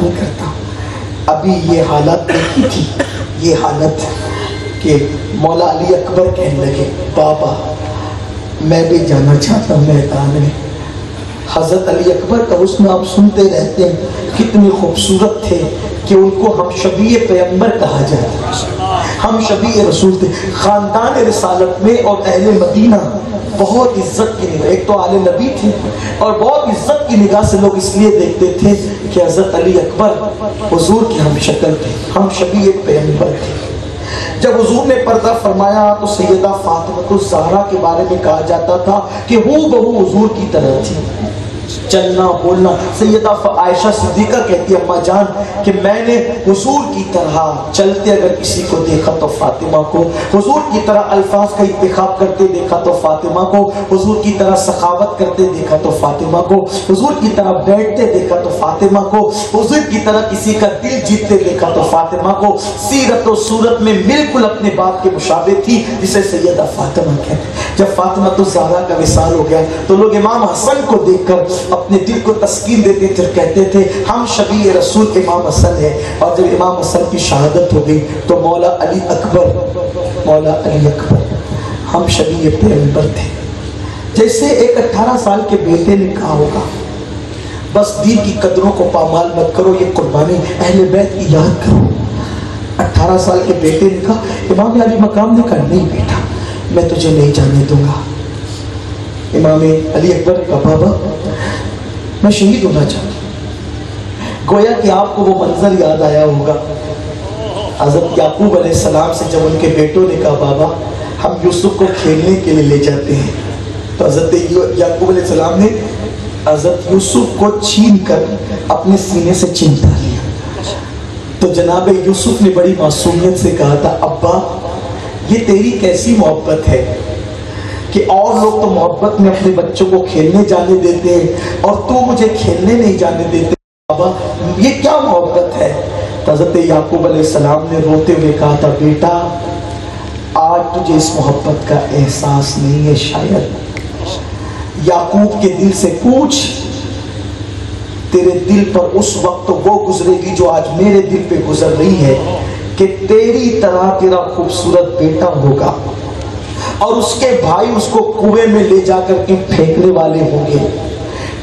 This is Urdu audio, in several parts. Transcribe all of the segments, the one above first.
دفن کرتا۔ ابھی یہ حالت دیکھی تھی۔ یہ حالت کہ مولا علی اکبر کہنے لگے، بابا، میں بھی جانا چاہتا ہوں میدان میں۔ حضرت علی اکبر کا حسن آپ سنتے رہتے ہیں کتنے خوبصورت تھے کہ ان کو ہم شبیہ پیغمبر کہا جاتا ہم شبیہ رسول تھے۔ خاندان رسالت میں اور اہل مدینہ بہت عزت کی نگاہ، ایک تو آل نبی تھے اور بہت عزت کی نگاہ سے لوگ اس لیے دیکھتے تھے کہ حضرت علی اکبر حضور کی ہم شکل تھے، ہم شبیہ پیغمبر تھے۔ جب حضور نے پردہ فرمایا تو سیدہ فاطمہ الزہرا کے بارے میں کہا جاتا تھا کہ ہوں بہو حضور کی طرح تھی۔ چلنا بولنا۔ سیدہ عائشہ صدیقہ کہتی ہے اما جان، کہ میں نے حضور کی طرح چلتے اگر کسی کو دیکھا تو فاطمہ کو۔ حضور کی طرح الفاظ کا انتخاب کرتے دیکھا تو فاطمہ کو۔ حضور کی طرح سخاوت کرتے دیکھا تو فاطمہ کو۔ حضور کی طرح بیٹھتے دیکھا تو فاطمہ کو۔ حضور کی طرح کسی کا دل جیتتے دیکھا تو فاطمہ کو۔ سیرت و صورت میں بالکل اپنے باپ کے مشابہ تھی، جسے سیدہ فاطمہ کہتے جب فاطمہ تو زہرا کا مثال ہو گیا، تو لوگ امام حسن کو دیکھ کر اپنے دل کو تسکین دیتے تھے کہتے تھے، ہم شبیہ رسول امام حسن ہے اور جب امام حسن کی شہادت ہو گئی تو مولا علی اکبر، مولا علی اکبر، ہم شبیہ پیغمبر تھے۔ جیسے ایک اٹھارہ سال کے بیٹے نے کہا ہوگا، بس دین کی قدروں کو پامال مت کرو، یہ قربانی اہل بیت کی یاد کرو۔ اٹھارہ سال کے بیٹے نے کہا، امام علی مقام نے کہا، نہیں بیٹا، میں تجھے نہیں جانے دوں گا۔ امام علی اکبر کا بابا میں شہید ہونا چاہتا گویا کہ آپ کو وہ منظر یاد آیا ہوگا۔ حضرت یعقوب علیہ السلام سے جب ان کے بیٹوں نے کہا، بابا، ہم یوسف کو کھیلنے کے لیے لے جاتے ہیں۔ تو حضرت یعقوب علیہ السلام نے حضرت یوسف کو چھین کر اپنے سینے سے چمٹا لیا۔ تو جناب یوسف نے بڑی معصومیت سے کہا تھا، ابا، یہ تیری کیسی محبت ہے؟ کہ اور لوگ تو محبت میں اپنے بچوں کو کھیلنے جانے دیتے ہیں اور تو مجھے کھیلنے نہیں جانے دیتے۔ بابا، یہ کیا محبت ہے؟ حضرت یعقوب علیہ السلام نے روتے ہوئے کہا تھا، بیٹا، آج تجھے اس محبت کا احساس نہیں ہے، شاید۔ یعقوب کے دل سے پوچھ، تیرے دل پر اس وقت وہ گزرے گی جو آج میرے دل پہ گزر رہی ہے کہ تیری طرح تیرا خوبصورت بیٹا ہوگا۔ اور اس کے بھائی اس کو کنویں میں لے جا کر کے پھینکنے والے ہوں گے۔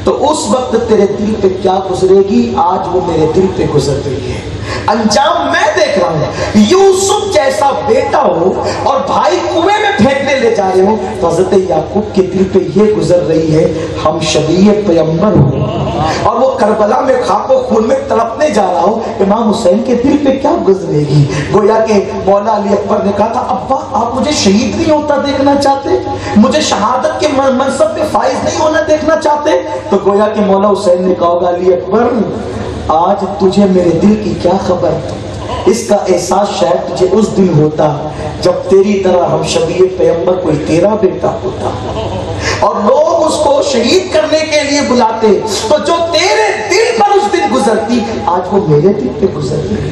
تو اس وقت تیرے دل پہ کیا گزرے گی؟ آج وہ میرے دل پہ گزر رہی ہے۔ انجام میں دیکھ رہا ہوں۔ یوسف جیسا بیٹا ہو اور بھائی کنویں میں پھینکنے لے جا رہے ہو تو حضرت یعقوب کے دل پہ یہ گزر رہی ہے، ہم شبیہ پیمبر ہوں۔ اور وہ کربلا میں خاک و خون میں تڑپنے جا رہا ہوں۔ امام حسین کے دل پہ کیا گزرے گی؟ گویا کہ مولا علی اکبر نے کہا تھا، ابا، آپ مجھے شہید نہیں ہوتا دیکھنا چاہتے؟ مجھے شہادت کے منصب پہ فائز نہیں ہونا دیکھنا چاہتے؟ تو گویا کہ مولا حسین نے کہا، ہوگا علی اکبر آج تجھے میرے دل کی کیا خبر؟ اس کا احساس شاید تجھے اس دن ہوتا جب تیری طرح ہم شبیہ پیغمبر کوئی تیرا بیٹا ہوتا۔ اور لوگ اس کو شہید کرنے کے لیے بلاتے، تو جو تیرے دل پر اس دن گزرتی، آج وہ میرے دل پہ گزر رہی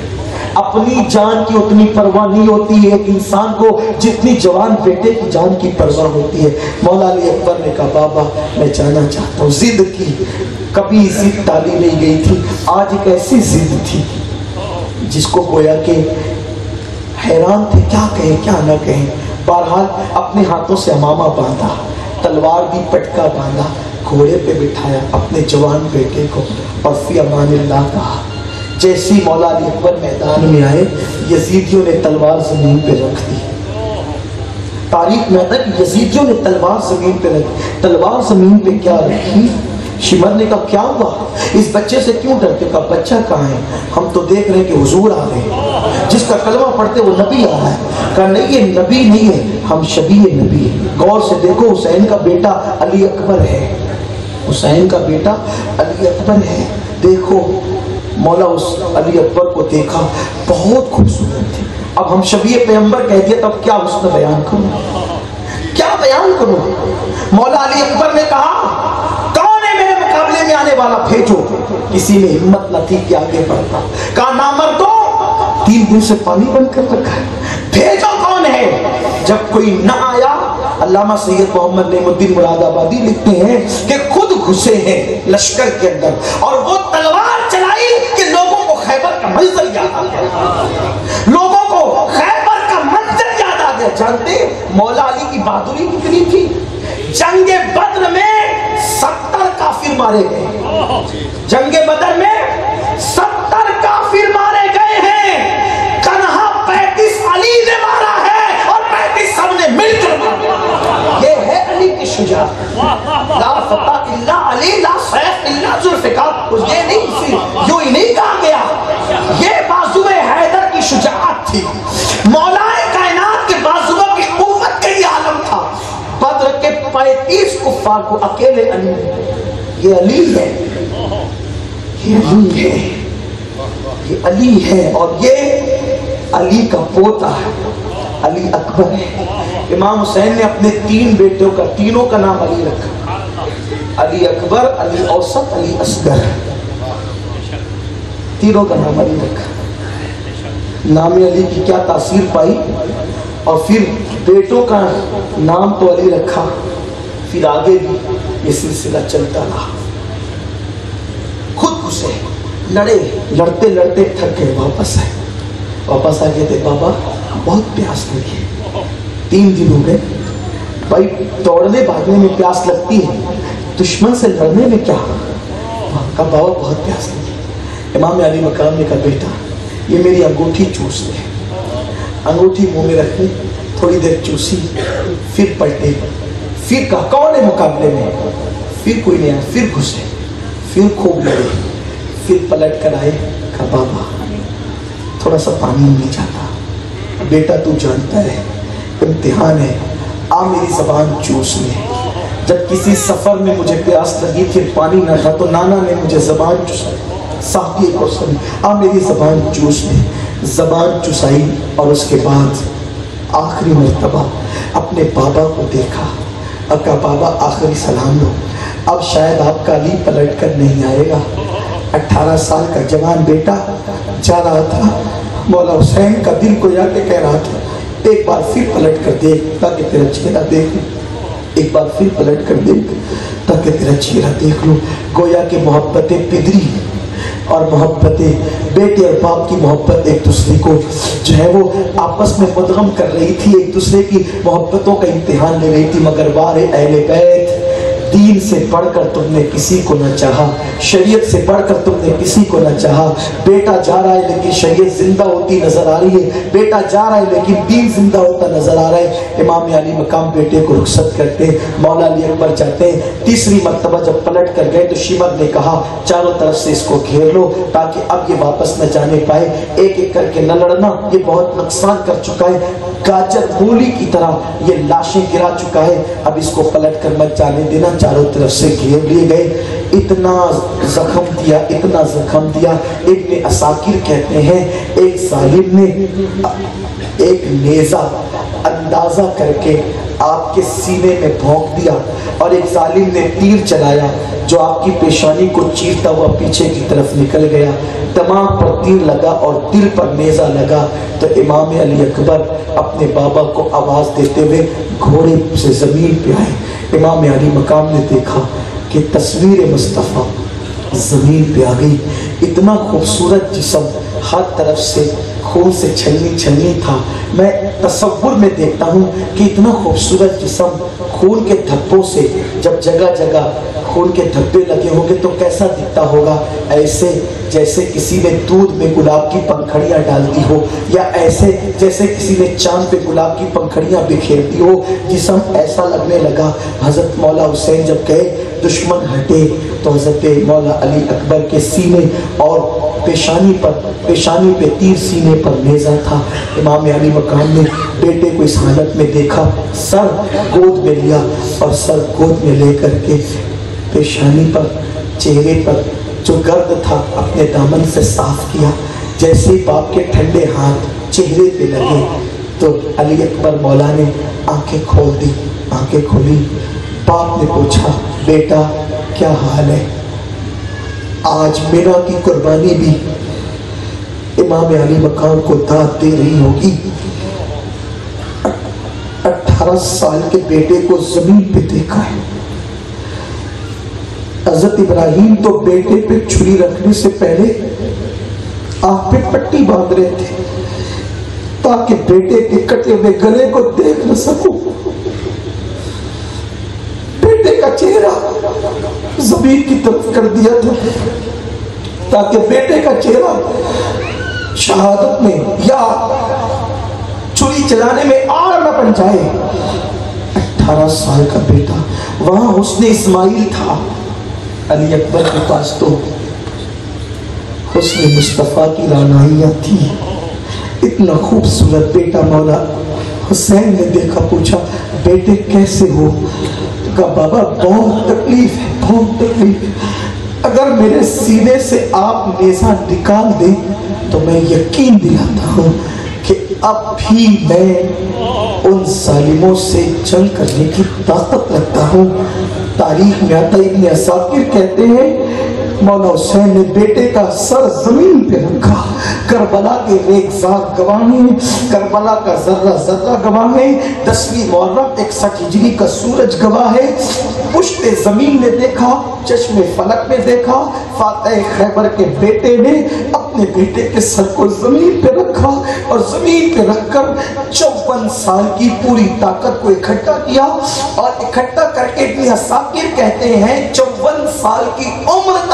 اپنی جان کی اتنی پرواہ نہیں ہوتی ہے ایک انسان کو جتنی جوان بیٹے کی جان کی پرواہ ہوتی ہے۔ مولا علی اکبر نے کہا، بابا، میں جانا چاہتا ہوں ضد کی کبھی ضد ٹالی نہیں گئی تھی۔ آج ایک ایسی ضد تھی جس کو گویا کہ حیران تھے، کیا کہیں، کیا نہ کہیں۔ بہرحال اپنے ہاتھوں سے امامہ باندھا، تلوار بھی پٹکا باندھا، گھوڑے پہ بٹھایا، اپنے جوان بیٹے کو، اور فی امان اللہ کہا، جیسی مولا علی اکبر میدان میں آئے، یزیدیوں نے تلوار زمین پہ رکھ دی۔ تاریخ میں آتا یزیدیوں نے تلوار زمین پہ رکھی تلوار زمین پہ کیا رکھی؟ شمر نے کہا کیا ہوا؟ اس بچے سے کیوں ڈرتے کہا، بچہ کہاں ہے؟ ہم تو دیکھ رہے ہیں کہ حضور آ رہے ہیں جس کا کلمہ پڑھتے وہ نبی آ رہا ہے۔ کہا، نہیں، یہ نبی نہیں ہے، ہم شبیہ نبی ہیں۔ غور سے دیکھو، حسین کا بیٹا علی اکبر ہے۔ حسین کا بیٹا علی اکبر ہے۔ دیکھو، مولا اس علی اکبر کو دیکھا، بہت خوبصورت تھی۔ اب ہم شبیہ پیغمبر کہہ دیا تب کیا اس میں بیان کروں؟ کیا بیان کروں؟ مولا علی اکبر نے کہا مقابلے میں آنے والا بھیجو۔ کسی میں ہمت نہ تھی کہ آگے بڑھتا۔ کہا، نہ مردو تین دن سے پانی بن کر رکھا ہے۔ بھیجو کون ہے؟ جب کوئی نہ آیا، علامہ سید محمد نعم الدین مراد آبادی لکھتے ہیں کہ خود گھسے ہیں لشکر کے اندر۔ اور وہ تلوار چلائی کہ لوگوں کو خیبر کا منظر یاد آ گیا۔ لوگوں کو خیبر کا منظر یاد آ گیا۔ جانتے مولا علی کی بہادری کتنی تھی؟ جنگ بر مارے گئے۔ جنگ بدر میں ستر کافر مارے گئے ہیں۔ کنہا پینتیس علی نے مارا ہے اور پینتیس سب نے مل کر مارا۔ یہ ہے علی کی شجاعت۔ لا فتح الا علی، لا سیف الا ذوالفقار اس یہ نہیں یوں ہی نہیں کہا گیا۔ یہ بازو حیدر کی شجاعت تھی۔ مولا کائنات کے بازو کی قوت کا یہ عالم تھا۔ بدر کے پینتیس کفار کو اکیلے علی یہ علی ہے۔ یہ علی ہے۔ یہ علی ہے اور یہ علی کا پوتا ہے۔ علی اکبر ہے۔ امام حسین نے اپنے تین بیٹوں کا، تینوں کا نام علی رکھا۔ علی اکبر، علی اوسط، علی اصغر۔ تینوں کا نام علی رکھا۔ نام علی کی کیا تاثیر پائی؟ اور پھر بیٹوں کا نام تو علی رکھا۔ پھر آگے بھی یہ سلسلہ چلتا رہا۔ خود گسے لڑے، لڑتے لڑتے تھک گئے، واپس آئے۔ واپس آ گئے تھے، بابا بہت پیاس لگی ہے۔ تین دن ہو گئے۔ بھائی دوڑنے، بھاگنے میں پیاس لگتی ہے۔ دشمن سے لڑنے میں کیا؟ کہا بابا بہت پیاس لگی۔ امام علی مقام نے کہا، بیٹا، یہ میری انگوٹھی چوس لے انگوٹھی منہ میں رکھی تھوڑی دیر چوسی، پھر پلٹے۔ پھر کہا، کون ہے مقابلے میں؟ پھر کوئی نہیں آیا پھر گھسے پھر خوب لڑے پھر پلٹ کر آئے کہا بابا، تھوڑا سا پانی نہیں جاتا بیٹا تو جانتا ہے، امتحان ہے۔ آ میری زبان چوس لے جب کسی سفر میں مجھے پیاس لگی پھر پانی نہ تھا، تو نانا نے مجھے زبان چوسا صاحبی کو سنی، آ میری زبان چوس لے زبان چوسائی اور اس کے بعد آخری مرتبہ اپنے بابا کو دیکھا۔ اب کہا بابا، آخری سلام لو۔ اب شاید آپ کا علی پلٹ کر نہیں آئے گا۔ اٹھارہ سال کا جوان بیٹا جا رہا تھا۔ مولا حسین کا دل کو جا کے کہہ رہا تھا، ایک بار پھر پلٹ کر دیکھ تاکہ تیرا چہرہ دیکھ ایک بار پھر پلٹ کر دیکھ تاکہ تیرا چہرہ دیکھ لو گویا کہ محبت پدری اور محبت بیٹے اور باپ کی محبت ایک دوسرے کو جو ہے وہ آپس میں مدغم کر رہی تھی، ایک دوسرے کی محبتوں کا امتحان لے رہی تھی، مگر بار اہل بیت دین سے پڑھ کر تم نے کسی کو نہ چاہا، شریعت سے پڑھ کر تم نے کسی کو نہ چاہا۔ بیٹا جا رہا ہے لیکن شریعت زندہ ہوتی نظر آ رہی ہے۔ بیٹا جا رہا ہے لیکن دین زندہ ہوتا نظر آ رہا ہے۔ امام علی مقام بیٹے کو رخصت کرتے مولا علی اکبر چاہتے ہیں۔ تیسری مرتبہ جب پلٹ کر گئے تو شیمر نے کہا، چاروں طرف سے اس کو گھیر لو تاکہ اب یہ واپس نہ جانے پائے۔ ایک ایک کر کے نہ لڑنا، یہ بہت نقصان کر چکا ہے۔ گاجر مولی کی طرح یہ لاشیں گرا چکا ہے۔ اب اس کو پلٹ کر مت جانے دینا، چاروں چاروں طرف سے گھیر لیے گئے۔ اتنا زخم دیا، اتنا زخم دیا۔ ابن اساکر کہتے ہیں، ایک ظالم نے ایک نیزہ اندازہ کر کے آپ کے سینے میں بھونک دیا اور ایک ظالم نے تیر چلایا جو آپ کی پیشانی کو چیرتا ہوا پیچھے کی طرف نکل گیا۔ تمام پر تیر لگا اور دل پر نیزہ لگا۔ تو امام علی اکبر اپنے بابا کو آواز دیتے ہوئے گھوڑے سے زمین پہ آئے۔ امام علی مقام نے دیکھا کہ تصویر مصطفیٰ زمین پہ آ گئی۔ اتنا خوبصورت جسم ہر طرف سے خون سے چھلنی چھلنی تھا۔ میں تصور میں دیکھتا ہوں کہ اتنا خوبصورت جسم خون کے دھبوں سے جب جگہ جگہ خون کے دھبے لگے ہوں گے تو کیسا دکھتا ہوگا؟ ایسے جیسے کسی نے دودھ میں گلاب کی پنکھڑیاں ڈال دی ہو یا ایسے جیسے کسی نے چاند پہ گلاب کی پنکھڑیاں بکھیر دی ہو، جسم ایسا لگنے لگا۔ حضرت مولا حسین جب گئے، دشمن ہٹے۔ تو حضرت مولا علی اکبر کے سینے اور پیشانی پر، پیشانی پہ تیر سینے پر نیزہ تھا۔ امام علی مقام نے بیٹے کو اس حالت میں دیکھا۔ سر گود میں لیا اور سر گود میں لے کر کے پیشانی پر، چہرے پر جو گرد تھا، اپنے دامن سے صاف کیا۔ جیسے باپ کے ٹھنڈے ہاتھ چہرے پہ لگے تو علی اکبر مولا نے آنکھیں کھول دی آنکھیں کھولی۔ باپ نے پوچھا، بیٹا، کیا حال ہے؟ آج میرا کی قربانی بھی امام علی مقام کو داد دے رہی ہوگی۔ اٹھارہ سال کے بیٹے کو زمین پہ دیکھا ہے۔ حضرت ابراہیم تو بیٹے پہ چھری رکھنے سے پہلے آپ پہ پٹی باندھ رہے تھے تاکہ بیٹے کے کٹے ہوئے گلے کو دیکھ نہ سکوں۔ بیٹے کا چہرہ زمین کی طرف کر دیا تھا تاکہ بیٹے کا چہرہ شہادت میں یا چوری چلانے میں آڑ نہ بن جائے۔ اٹھارہ سال کا بیٹا، وہاں حسن اسماعیل تھا۔ علی اکبر کے پاس تو حسن مصطفیٰ کی رانائیاں تھی۔ اتنا خوبصورت بیٹا مولا حسین نے دیکھا، پوچھا، بیٹے کیسے ہو؟ کہا، بابا، بہت تکلیف ہے، بہت تکلیف اگر میرے سینے سے آپ نیزہ نکال دیں تو میں یقین دلاتا ہوں کہ اب بھی میں ان ظالموں سے جنگ کرنے کی طاقت رکھتا ہوں۔ تاریخ میں آتا ابن اساکر کہتے ہیں مولا حسین نے بیٹے کا سر زمین پہ رکھا۔ کربلا کے ریگزات گواہے کربلا کا ذرہ ذرہ گواہے دسویں محرم ایک سٹھ ہجری کا سورج گواہ ہے پشت زمین نے دیکھا، چشم فلک نے دیکھا۔ فاتح خیبر کے بیٹے نے اپنے بیٹے کے سر کو زمین پہ رکھا اور زمین پہ رکھ کر چوپن سال کی پوری طاقت کو اکھٹا کیا اور اکھٹا کر کے ابن حساکر کہتے ہیں چوپن سال کی عمر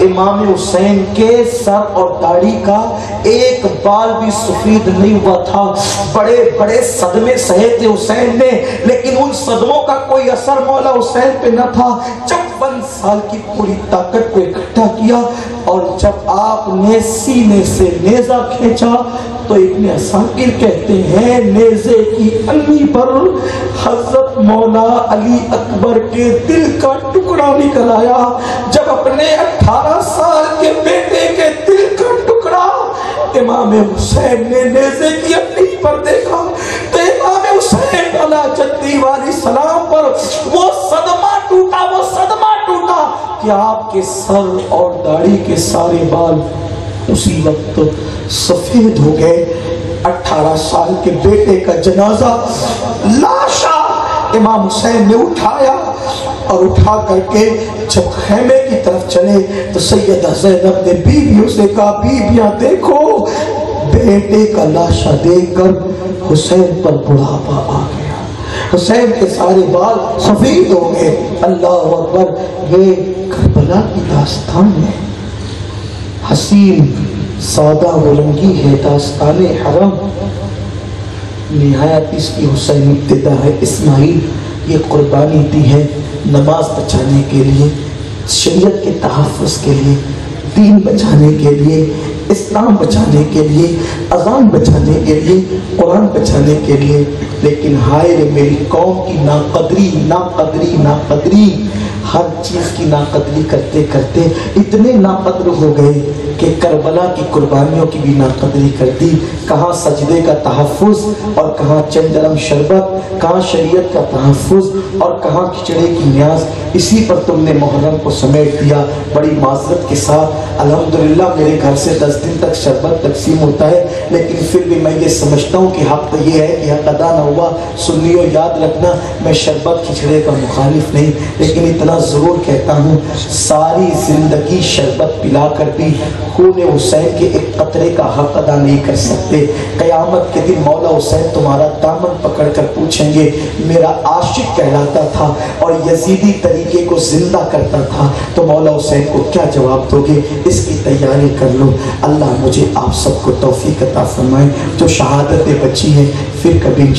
امام حسین کے سر اور داڑھی کا ایک بال بھی سفید نہیں ہوا تھا۔ بڑے بڑے صدمے سہے تھے حسین نے لیکن ان صدموں کا کوئی اثر مولا حسین پہ نہ تھا۔ چوپن سال کی پوری طاقت کو اکٹھا کیا اور جب آپ نے سینے سے نیزہ کھینچا، تو ابن اساکر کہتے ہیں، نیزے کی انی پر حضرت مولا علی اکبر کے دل کا ٹکڑا نکل آیا۔ جب اپنے اٹھارہ سال کے بیٹے کے دل کا ٹکڑا امام حسین نے نیزے کی انی پر دیکھا۔ تو امام حسین علیہ جدی والی سلام پر وہ صدمہ ٹوٹا، وہ صدمہ ٹوٹا کہ آپ کے سر اور داڑھی کے سارے بال اسی وقت سفید ہو گئے۔ اٹھارہ سال کے بیٹے کا جنازہ لاشا امام حسین نے اٹھایا اور اٹھا کر کے جب خیمے کی طرف چلے تو سیدہ زینب نے بیویوں سے کہا، بیویاں دیکھو، بیٹے کا لاشا دیکھ کر حسین پر بڑھاپا آ گیا۔ حسین کے سارے بال سفید ہو گئے۔ اللہ اکبر، یہ کربلا کی داستان ہے۔ حسین سادہ و رنگی ہے، داستان حرم۔ نہایت اس کی حسین ابتدا ہے، اسماعیل یہ قربانی دی ہے نماز بچانے کے لیے، شریعت کے تحفظ کے لیے، دین بچانے کے لیے، اسلام بچانے کے لیے، اذان بچانے کے لیے، قرآن بچانے کے لیے۔ لیکن ہائے میری قوم کی ناقدری ناقدری ناقدری۔ ہر چیز کی ناقدری کرتے کرتے اتنے ناقدر ہو گئے کہ کربلا کی قربانیوں کی بھی ناقدری کر دی۔ کہاں سجدے کا تحفظ اور کہاں چندرم شربت، کہاں شریعت کا تحفظ اور کہاں کھچڑے کی نیاز، اسی پر تم نے محرم کو سمیٹ دیا۔ بڑی معذرت کے ساتھ الحمدللہ میرے گھر سے دس دن تک شربت تقسیم ہوتا ہے، لیکن پھر بھی میں یہ سمجھتا ہوں کہ حق تو یہ ہے کہ حق ادا نہ ہوا۔ سنیو یاد رکھنا، میں شربت، کھچڑے کا مخالف نہیں، لیکن اتنا ضرور کہتا ہوں، ساری زندگی شربت پلا کر بھی خون حسین کے ایک قطرے کا حق ادا نہیں کر سکتے۔ قیامت کے دن مولا حسین تمہارا دامن پکڑ کر پوچھیں گے، میرا عاشق کہلاتا تھا اور یزیدی طریقے کو زندہ کرتا تھا۔ تو مولا حسین کو کیا جواب دو گے؟ اس کی تیاری کر لو۔ اللہ مجھے آپ سب کو توفیق عطا فرمائے۔ جو شہادتیں بچی ہیں، پھر کبھی